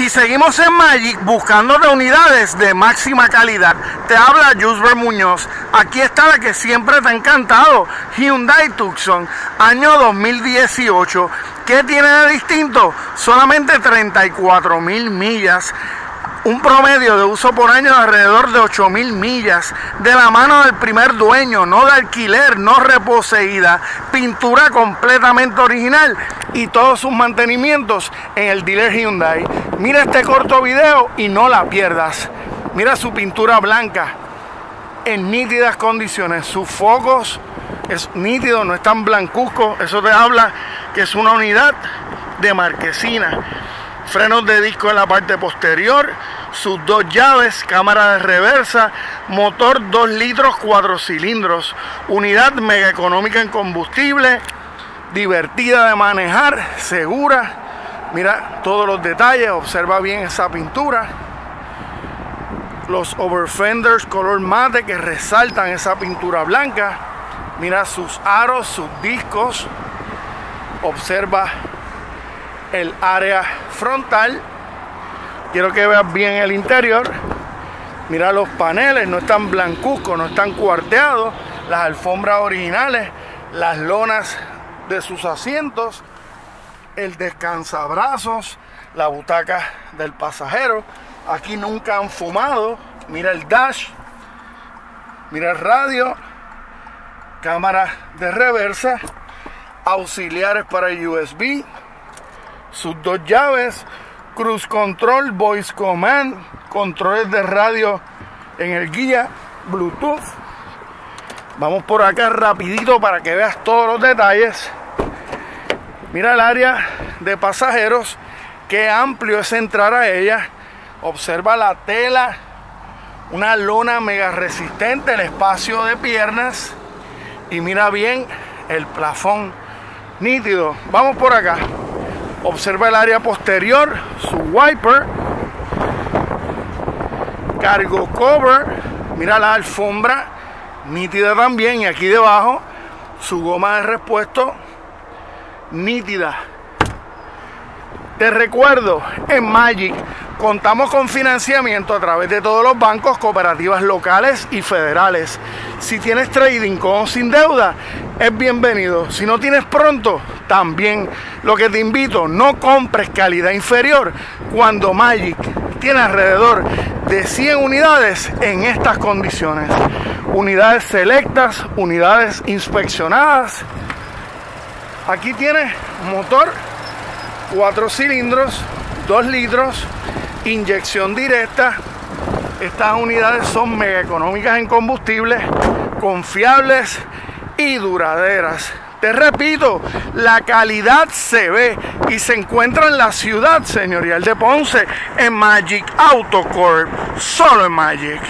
Y seguimos en Magic buscando de unidades de máxima calidad. Te habla Jusber Muñoz. Aquí está la que siempre te ha encantado. Hyundai Tucson, año 2018. ¿Qué tiene de distinto? Solamente 34 mil millas un promedio de uso por año de alrededor de 8.000 millas, de la mano del primer dueño, no de alquiler, no reposeída, pintura completamente original y todos sus mantenimientos en el dealer Hyundai. Mira este corto video y no la pierdas. Mira su pintura blanca en nítidas condiciones, sus focos es nítido, no están blancuzcos, eso te habla que es una unidad de marquesina frenos de disco en la parte posterior, sus dos llaves, cámara de reversa, motor 2 litros 4 cilindros, unidad mega económica en combustible, divertida de manejar, segura. Mira todos los detalles, observa bien esa pintura. Los overfenders color mate que resaltan esa pintura blanca. Mira sus aros, sus discos. Observa el área frontal. Quiero que veas bien el interior. Mira los paneles, no están blancuzcos, no están cuarteados. Las alfombras originales, las lonas de sus asientos, el descansabrazos, la butaca del pasajero. Aquí nunca han fumado. Mira el dash, mira el radio, cámara de reversa, auxiliares para USB, sus dos llaves, Cruz Control, Voice Command, controles de radio en el guía, Bluetooth. Vamos por acá rapidito para que veas todos los detalles. Mira el área de pasajeros, qué amplio es entrar a ella. Observa la tela, una lona mega resistente, el espacio de piernas. Y mira bien el plafón nítido. Vamos por acá. Observa el área posterior, su wiper, cargo cover, mira la alfombra, nítida también, y aquí debajo su goma de repuesto, nítida. Te recuerdo, en Magic contamos con financiamiento a través de todos los bancos, cooperativas locales y federales. Si tienes trading con o sin deuda, es bienvenido. Si no tienes pronto, también. Lo que te invito, no compres calidad inferior cuando Magic tiene alrededor de 100 unidades en estas condiciones. Unidades selectas, unidades inspeccionadas. Aquí tienes motor 4 cilindros, 2 litros, inyección directa. Estas unidades son mega económicas en combustible, confiables y duraderas. Te repito, la calidad se ve y se encuentra en la ciudad señorial de Ponce, en Magic Auto Corp, solo en Magic.